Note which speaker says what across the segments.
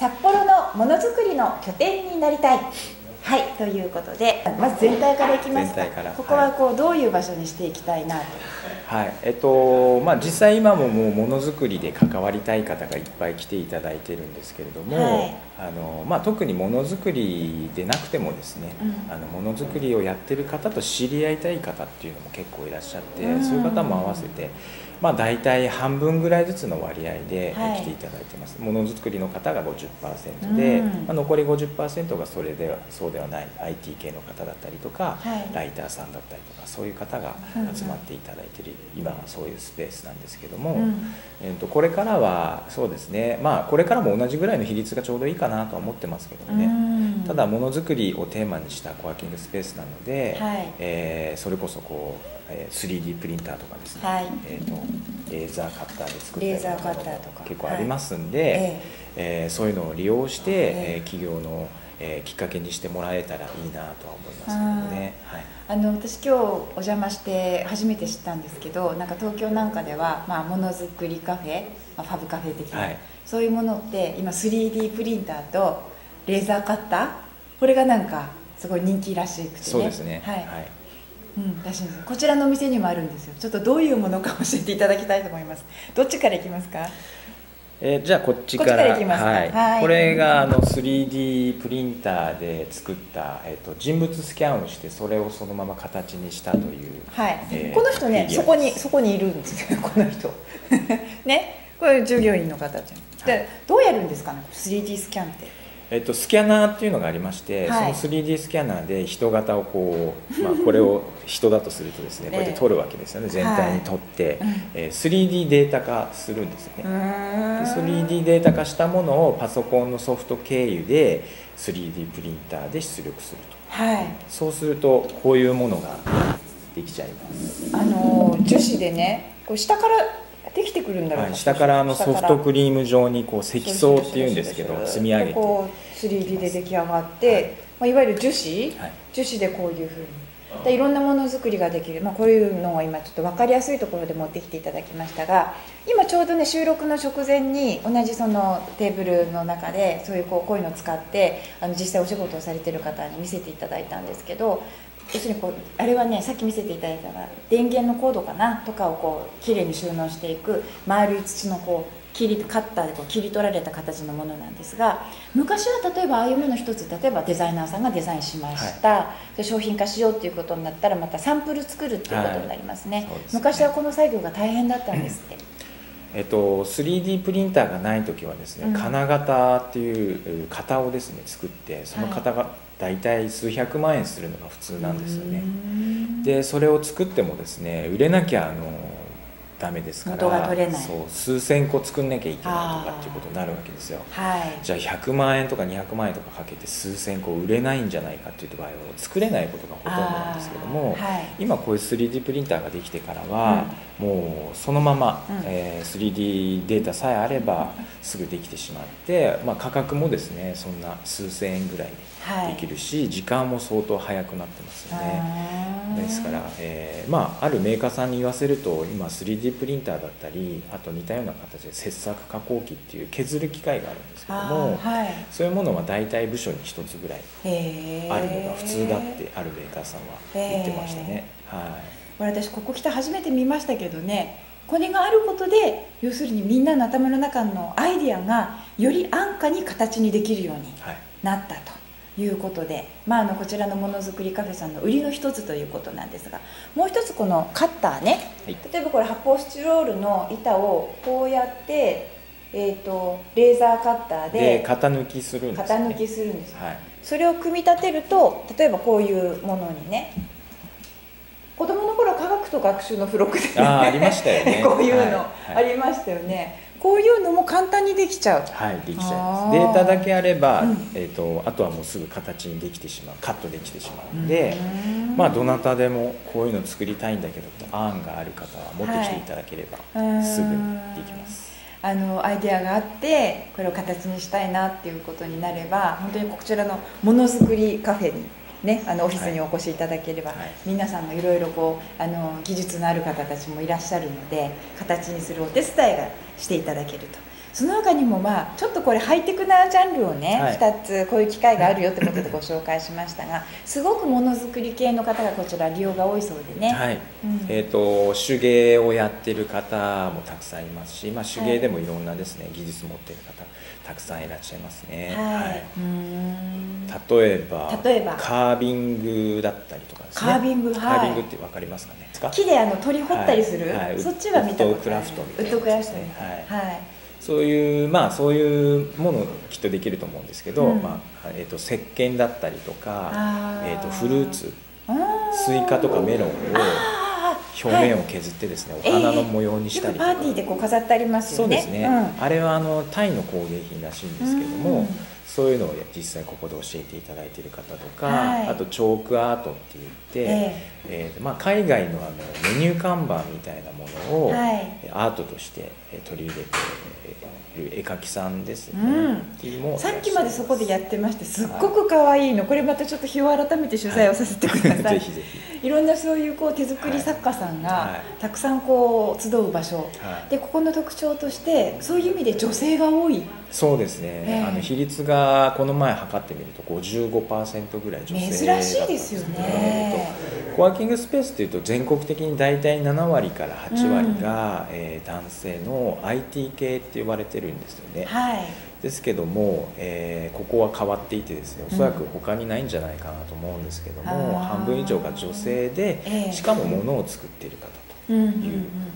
Speaker 1: 札幌のものづくりの拠点になりたい。はいということでまず全体からいきますか。ここはこう、どういう場所にしていきたいなと
Speaker 2: はい。えっとまあ、実際今ももうものづくりで関わりたい方がいっぱい来ていただいてるんですけれども、はい、あのまあ、特にものづくりでなくてもですね、うん、あのものづくりをやってる方と知り合いたい方っていうのも結構いらっしゃって、うん、そういう方も合わせて。まあ、大体半分ぐらいずつの割合で来ていただいてます、ものづくりの方が50%で、うん、まあ、残り50%がそれではそうではない IT 系の方だったりとか、はい、ライターさんだったりとかそういう方が集まっていただいている、うん、今はそういうスペースなんですけども、うん、えー、とこれからはそうですね。まあこれからも同じぐらいの比率がちょうどいいかなとは思ってますけどもね、ただものづくりをテーマにしたコワーキングスペースなので、はい、えー、それこそこうえ 3D プリンターとかですね、はい、えーと、レーザーカッターで作ったりとか結構ありますんで、はい、ええー、そういうのを利用して、えー、企業の、えー、きっかけにしてもらえたらいいなとは思いますけどね。はい、
Speaker 1: あの私今日お邪魔して初めて知ったんですけどなんか東京なんかでは、まあ、ものづくりカフェ、まあ、ファブカフェ的な、はい、そういうものって今 3D プリンターとレーザーカッターこれがなんかすごい人気らしくてね。
Speaker 2: そうですね。
Speaker 1: はい、はい。うん、らしいんですこちらのお店にもあるんですよ。ちょっとどういうものか教えていただきたいと思います。どっちからいきますか？
Speaker 2: えー、じゃあこっちから。これがあの 3D プリンターで作った、えーと、人物スキャンをしてそれをそのまま形にしたという、
Speaker 1: はい。えー、この人ねそこにそこにいるんです。よ この人。ね。これ従業員の方じゃんで、はい、どうやるんですかね 3D スキャンって
Speaker 2: えっと、スキャナーっていうのがありまして、はい、その 3D スキャナーで人型をこう、まあ、これを人だとするとですね こうやって撮るわけですよね、全体に撮って、はい、えー、3D データ化するんですよね。で 3D データ化したものをパソコンのソフト経由で 3D プリンターで出力すると、はい、そうするとこういうものができちゃいます。
Speaker 1: あの樹脂でねこう下からできてくるんだろう、はい、
Speaker 2: 下からあのソフトクリーム状にこう積層っていうんですけど積み上げて。こ
Speaker 1: う 3D で出来上がって、はい、まあ、いわゆる樹脂、はい、樹脂でこういうふうに。でいろんなものづくりができる、まあ、こういうのを今ちょっと分かりやすいところで持ってきていただきましたが今ちょうどね収録の直前に同じそのテーブルの中でそういうこうこういうのを使ってあの実際お仕事をされてる方に見せていただいたんですけど要するにこうあれはねさっき見せていただいたら電源のコードかなとかをこうきれいに収納していく丸い土のこう切りカッターでこう切り取られた形のものなんですが昔は例えばああいうもの一つ例えばデザイナーさんがデザインしました、はい、商品化しようっていうことになったらまたサンプル作るっていうことになりますね。はい。すね、昔はこの作業が大変だったんですって。
Speaker 2: えっと、3D プリンターがない時はですね、うん、金型っていう型をですね作ってその型が大体数百万円するのが普通なんですよね。でそれを作ってもですね売れなきゃあのダメですからそう数千個作んなきゃいけないとかっていうことになるわけですよ、はい、じゃあ100万円とか200万円とかかけて数千個売れないんじゃないかっていう場合は作れないことがほとんどなんですけども、はい、今こういう 3D プリンターができてからは、うん、もうそのまま、うん、えー、3D データさえあればすぐできてしまって、まあ、価格もですねそんな数千円ぐらいできるし、はい、時間も相当早くなってますよね。ですから、えー、まああるメーカーさんに言わせると今 3D プリンターだったりあと似たような形で切削加工機っていう削る機械があるんですけども、はい、そういうものは大体部署に1つぐらいあるのが普通だってあるメーカーさんは言ってましたね。はい、
Speaker 1: 私ここ来て初めて見ましたけどねこれがあることで要するにみんなの頭の中のアイデアがより安価に形にできるようになったと。いうことで、まあ、あのこちらのものづくりカフェさんの売りの一つということなんですがもう一つこのカッターね、はい、例えばこれ発泡スチロールの板をこうやって、えーと、レーザーカッターで
Speaker 2: 型抜きするんです、
Speaker 1: ね、型抜きするんです、はい、それを組み立てると例えばこういうものにね子供の頃科学と学習の付録で、ね、
Speaker 2: あありましたよね。
Speaker 1: こういうの、ありましたよねこういうのも簡単にできちゃう。
Speaker 2: はいできちゃいます。データだけあれば、うん、えーと、あとはもうすぐ形にできてしまう。カットできてしまうのでまあどなたでもこういうの作りたいんだけど案がある方は持ってきていただければ、はい、すぐにできます。
Speaker 1: あのアイデアがあってこれを形にしたいなっていうことになれば本当にこちらのものづくりカフェにね、あのオフィスにお越しいただければ、はい、皆さんのいろいろこうあの技術のある方たちもいらっしゃるので形にするお手伝いがしていただけると。その他にもまあちょっとこれハイテクなジャンルをね、はい、2つこういう機会があるよってことでご紹介しましたがすごくものづくり系の方がこちら利用が多いそうでね、
Speaker 2: はい。うん、えーと、手芸をやってる方もたくさんいますし、まあ、手芸でもいろんなですね、はい、技術持ってる方たくさんいらっしゃいますね、はい。例えば例えば。カービングだったりとかですね。カービング、カービングって分かりますかね？
Speaker 1: 木であの取り掘ったりする、そっちは見たことない。ウッド
Speaker 2: クラフトみたいな、
Speaker 1: ウッドクラフト。
Speaker 2: はいそういうまあそういうものきっとできると思うんですけど、うん、まあえーと、石鹸だったりとか、えーと、フルーツ。スイカとかメロンを表面を削ってですね、はい、お花の模様にしたりとか、
Speaker 1: えー、パーティーでこう飾ってあります
Speaker 2: よね。そうですね、うん、あれはあのタイの工芸品らしいんですけども、うん。そういうのを実際ここで教えていただいている方とか、はい、あとチョークアートって言って、えー、えー、まあ、海外のあのメニュー看板みたいなものを、はい、アートとして取り入れてる絵描きさんですね、
Speaker 1: うん、さっきまでそこでやってましてすっごく可愛いの。これまたちょっと日を改めて取材をさせてください、はい、ぜひぜひ。いろんなそういうこう手作り作家さんがたくさんこう集う場所、でここの特徴としてそういう意味で女性が多い
Speaker 2: そうですね、えー、あの比率がこの前測ってみると55%ぐらい女性
Speaker 1: 珍しいですよね。
Speaker 2: コワーキングスペースっていうと全国的に大体7割から8割が、うん、えー、男性の IT 系って呼ばれてるんですよね、はい、ですけども、えー、ここは変わっていてですねおそらく他にないんじゃないかなと思うんですけども、うん、半分以上が女性で、えー、しかも物を作っている方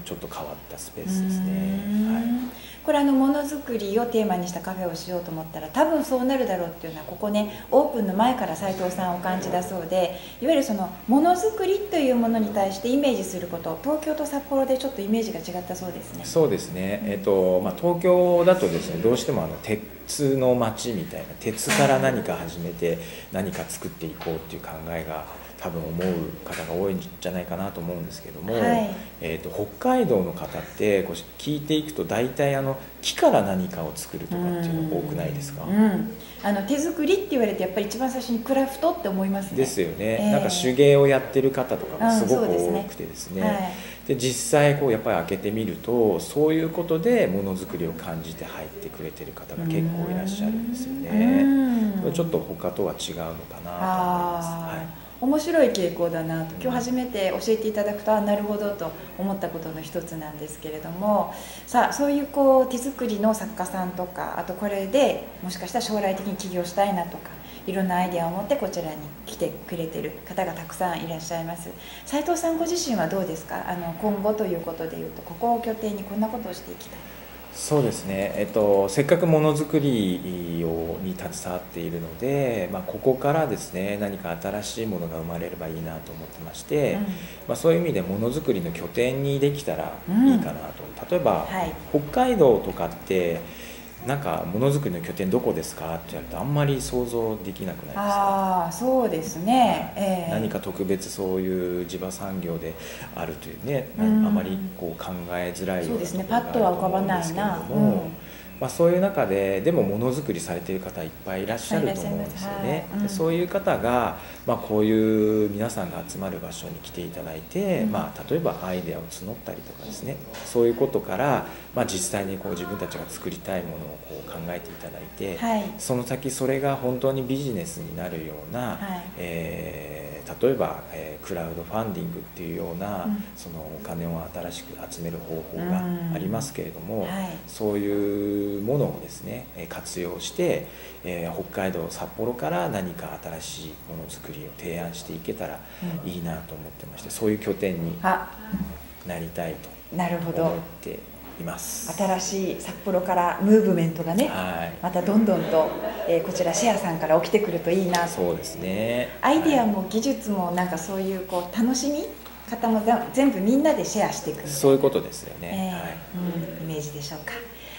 Speaker 2: ちょっと変わったスペースですね。はい。
Speaker 1: これあのものづくりをテーマにしたカフェをしようと思ったら多分そうなるだろうっていうのはここねオープンの前から斉藤さんお感じだそうでいわゆるそのものづくりというものに対してイメージすること東京と札幌でちょっとイメージが違ったそうですね。
Speaker 2: そうですね、えっとまあ、東京だとですねどうしてもあの鉄の街みたいな鉄から何か始めて何か作っていこうっていう考えが多分思う方が多いんじゃないかなと思うんですけども、はい、えーと、北海道の方ってこう聞いていくと大体あの木から何かを作るとかっていうの多くないですか、うん。うん、
Speaker 1: あの手作りって言われてやっぱり一番最初にクラフトって思いますね。
Speaker 2: ですよね、えー、なんか手芸をやってる方とかもすごく多くてですね、うん、で、ね。はい、実際こうやっぱり開けてみるとそういうことでものづくりを感じて入ってくれてる方が結構いらっしゃるんですよね。ちょっと他とは違うのかなと思います、はい
Speaker 1: 面白い傾向だなと。今日初めて教えていただくとあなるほどと思ったことの一つなんですけれども。さあそういうこう手作りの作家さんとかあとこれでもしかしたら将来的に起業したいなとかいろんなアイデアを持ってこちらに来てくれてる方がたくさんいらっしゃいます。斉藤さんご自身はどうですか？あの今後ということでいうとここを拠点にこんなことをしていきたい。
Speaker 2: そうですね、えっと、せっかくものづくりをに携わっているので、まあ、ここからですね何か新しいものが生まれればいいなと思ってまして、うん、まあ、そういう意味でものづくりの拠点にできたらいいかなと、うん、例えば、はい、北海道とかってなんかものづくりの拠点どこですかって言われるとあんまり想像できなくないですか？
Speaker 1: ああそうですね、
Speaker 2: えー、何か特別そういう地場産業であるというね、うん、あまりこう考えづらいような
Speaker 1: ところがあると思うんですけども。
Speaker 2: まあ、そういう中ででもものづくりされている方いっぱいいらっしゃると思うんですよね、はいうん、そういう方が、まあ、こういう皆さんが集まる場所に来ていただいて、うん、まあ、例えばアイデアを募ったりとかですね。そういうことから、まあ、実際にこう自分たちが作りたいものをこう考えていただいて、はい、その先それが本当にビジネスになるような、はい、えー例えば、えー、クラウドファンディングっていうような、うん、そのお金を新しく集める方法がありますけれども、はい、そういうものをですね活用して、えー、北海道札幌から何か新しいものづくりを提案していけたらいいなと思ってまして、そういう拠点になりたいと思っています。
Speaker 1: 新しい札幌からムーブメントがね、はい、またどんどんと、えー、こちらシェアさんから起きてくるといいな。
Speaker 2: そうですね。
Speaker 1: アイディアも技術もなんかそういうこう楽しみ方も全部みんなでシェアしていく
Speaker 2: そういうことですよね、
Speaker 1: えー、はい、うん、イメージでしょうか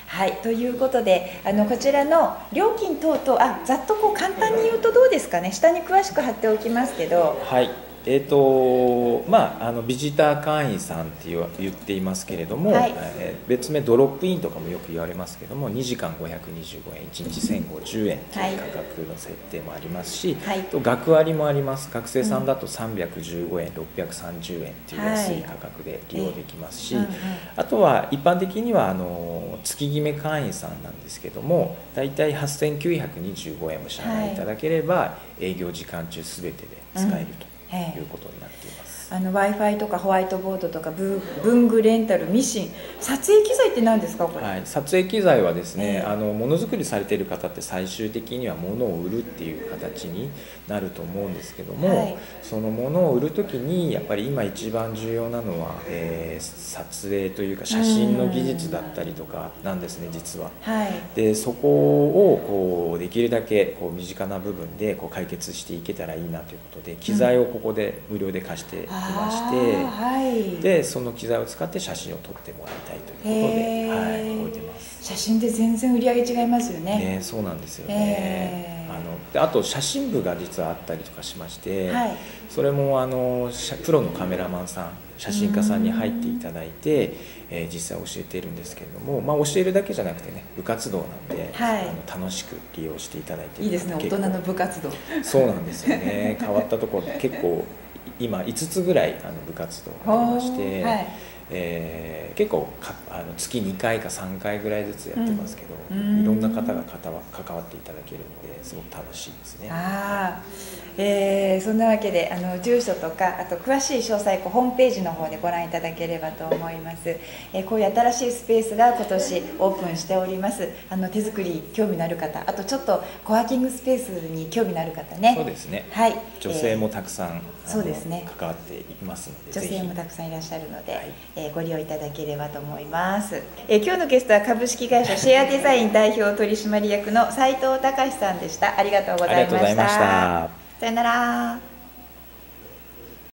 Speaker 1: はいということであのこちらの料金等々あざっとこう簡単に言うとどうですかね？下に詳しく貼っておきますけど。
Speaker 2: はい。えーとまあ、あのビジター会員さんって言っていますけれども、はい、えー、別名ドロップインとかもよく言われますけども2時間525円1日1050円という価格の設定もありますし、はい、と学割もあります。学生さんだと315円、うん、630円という安い価格で利用できますし、はいあとは一般的にはあの月決め会員さんなんですけども大体8925円お支払いいただければ、営業時間中すべてで使えると。いうことになっています。
Speaker 1: あの w i f i とかホワイトボードとか文具レンタルミシン撮影機材って何ですかこれ、
Speaker 2: はい、撮影機材はですね、えー、あのものづくりされている方って最終的には物を売るっていう形になると思うんですけども、はい、その物を売る時にやっぱり今一番重要なのは、えー、撮影というか写真の技術だったりとかなんですね実は。はい、でそこをこうできるだけこう身近な部分でこう解決していけたらいいなということで機材をここで無料で貸してまして、はい、でその機材を使って写真を撮ってもらいたいということで、はい、置いてます。
Speaker 1: 写真で全然売り上げ違いますよね。
Speaker 2: ねそうなんですよね、あのであと写真部が実はあったりとかしまして、はい、それもあのプロのカメラマンさん写真家さんに入っていただいて、えー、実際教えているんですけれども、まあ、教えるだけじゃなくてね部活動なんで、はい、あの楽しく利用していただいて
Speaker 1: いいですね大人の部活動。
Speaker 2: そうなんですよね。変わったところ結構今5つぐらいあの部活動がありまして、はい、えー、結構かあの月2回か3回ぐらいずつやってますけど、うん、いろんな方が関わっていただけるのですごく楽しいですね。
Speaker 1: あえー、そんなわけであの住所とかあと詳しい詳細ホームページの方でご覧いただければと思います、えー、こういう新しいスペースが今年オープンしております。あの手作り興味のある方あとちょっとコワーキングスペースに興味のある方ね。
Speaker 2: そうですね。はい。女性もたくさん、
Speaker 1: えー、そうですね。
Speaker 2: 関わっていますの
Speaker 1: で女性もたくさんいらっしゃるので、はい、えー、ご利用いただければと思います、えー、今日のゲストは株式会社シェアデザイン代表取締役の斉藤隆さんでした。ありがとうございました。さよなら